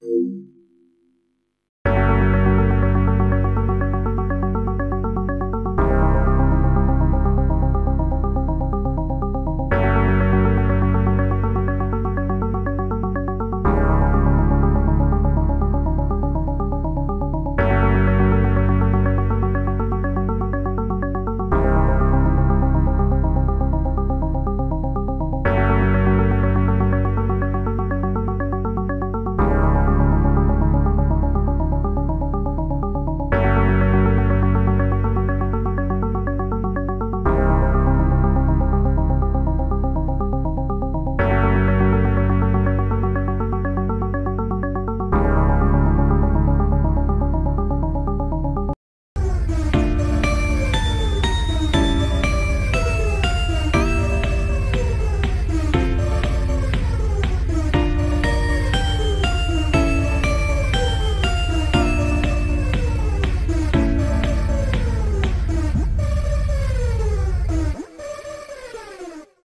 Música